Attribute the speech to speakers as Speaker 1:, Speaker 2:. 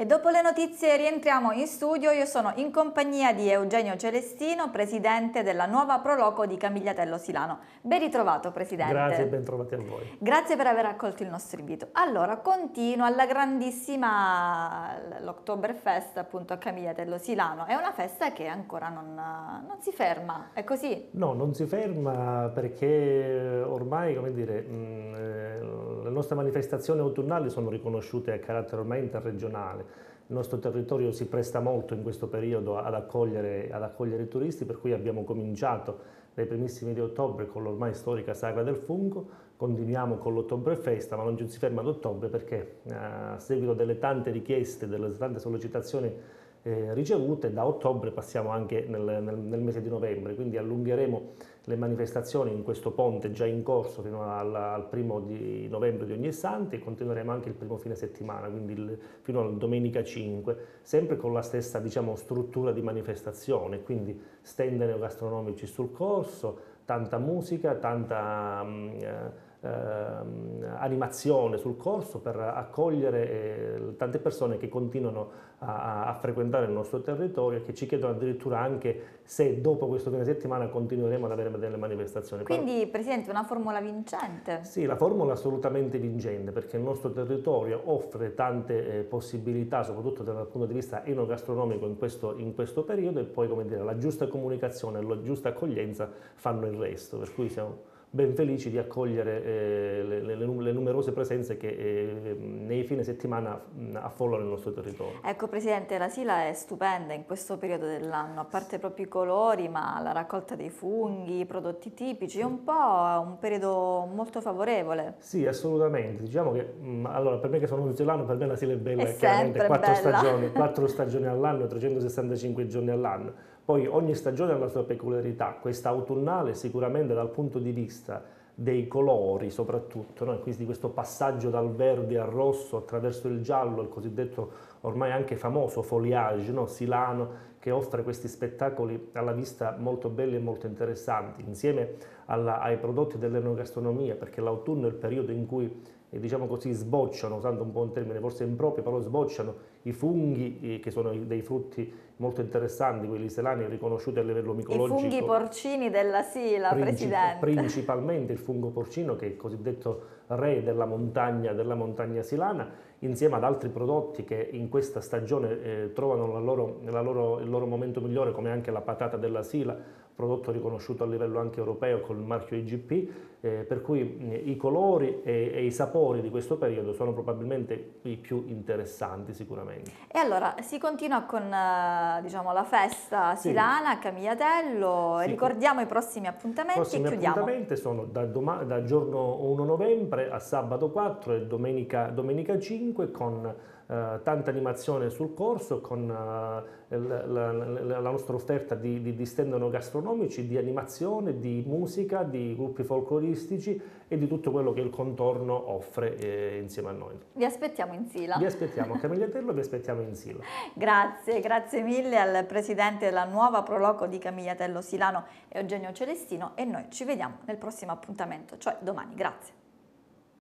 Speaker 1: E dopo le notizie rientriamo in studio, io sono in compagnia di Eugenio Celestino, presidente della nuova Proloco di Camigliatello Silano. Ben ritrovato Presidente.
Speaker 2: Grazie e ben trovati a voi.
Speaker 1: Grazie per aver accolto il nostro invito. Allora, continua alla grandissima l'Oktoberfest appunto a Camigliatello Silano. È una festa che ancora non, non, si ferma, è così?
Speaker 2: No, non si ferma perché ormai, come dire, mh, eh, le nostre manifestazioni autunnali sono riconosciute a carattere ormai interregionale. Il nostro territorio si presta molto in questo periodo ad accogliere, ad accogliere turisti, per cui abbiamo cominciato dai primissimi di ottobre con l'ormai storica Sagra del Fungo, continuiamo con l'Ottobrefesta, ma non ci si ferma ad ottobre perché eh, a seguito delle tante richieste, delle tante sollecitazioni eh, ricevute, da ottobre passiamo anche nel, nel, nel, mese di novembre, quindi allungheremo le manifestazioni in questo ponte già in corso fino al, al primo di novembre di ogni santi e continueremo anche il primo fine settimana, quindi il, fino alla domenica 5, sempre con la stessa diciamo, struttura di manifestazione, quindi stand gastronomici sul corso, tanta musica, tanta... Eh, eh, animazione sul corso per accogliere eh, tante persone che continuano a, a, frequentare il nostro territorio e che ci chiedono addirittura anche se dopo questo fine settimana continueremo ad avere delle manifestazioni.
Speaker 1: Quindi Presidente una formula vincente?
Speaker 2: Sì, la formula è assolutamente vincente perché il nostro territorio offre tante eh, possibilità soprattutto dal punto di vista enogastronomico in questo, in questo periodo e poi come dire, la giusta comunicazione e la giusta accoglienza fanno il resto, per cui siamo ben felici di accogliere eh, le, le, le, numerose presenze che eh, nei fine settimana affollano il nostro territorio.
Speaker 1: Ecco Presidente, la Sila è stupenda in questo periodo dell'anno, a parte proprio i colori, ma la raccolta dei funghi, i prodotti tipici, è un po' un periodo molto favorevole.
Speaker 2: Sì, assolutamente. Diciamo che, mh, allora, per me che sono un per me la Sila è bella, è chiaramente quattro stagioni, quattro stagioni all'anno, 365 giorni all'anno poi ogni stagione ha la sua peculiarità, questa autunnale sicuramente dal punto di vista dei colori soprattutto, no? quindi questo passaggio dal verde al rosso attraverso il giallo, il cosiddetto ormai anche famoso foliage no? silano, che offre questi spettacoli alla vista molto belli e molto interessanti, insieme alla, ai prodotti dell'enogastronomia, perché l'autunno è il periodo in cui e diciamo così sbocciano, usando un po' un termine forse improprio, però sbocciano i funghi che sono dei frutti molto interessanti, quelli selani riconosciuti a livello micologico.
Speaker 1: I funghi porcini della Sila, Princip Presidente.
Speaker 2: Principalmente il fungo porcino che è il cosiddetto re della montagna, della montagna silana, insieme ad altri prodotti che in questa stagione eh, trovano la loro, la loro, il loro momento migliore come anche la patata della Sila, prodotto riconosciuto a livello anche europeo con il marchio IGP, eh, per cui eh, i colori e, e, i sapori di questo periodo sono probabilmente i più interessanti sicuramente.
Speaker 1: E allora si continua con uh, diciamo, la festa silana, sì. Camigliatello, sì. ricordiamo i prossimi appuntamenti
Speaker 2: prossimi
Speaker 1: e chiudiamo.
Speaker 2: I appuntamenti sono da, da, giorno 1 novembre a sabato 4 e domenica, domenica 5 con eh, tanta animazione sul corso con la, la, la, nostra offerta di, di, di stand gastronomici, di animazione, di musica, di gruppi folcloristici e di tutto quello che il contorno offre eh, insieme a noi.
Speaker 1: Vi aspettiamo in Sila.
Speaker 2: Vi aspettiamo a Camigliatello, vi aspettiamo in Sila.
Speaker 1: grazie, grazie mille al Presidente della nuova Proloco di Camigliatello Silano Eugenio Celestino e noi ci vediamo nel prossimo appuntamento, cioè domani. Grazie.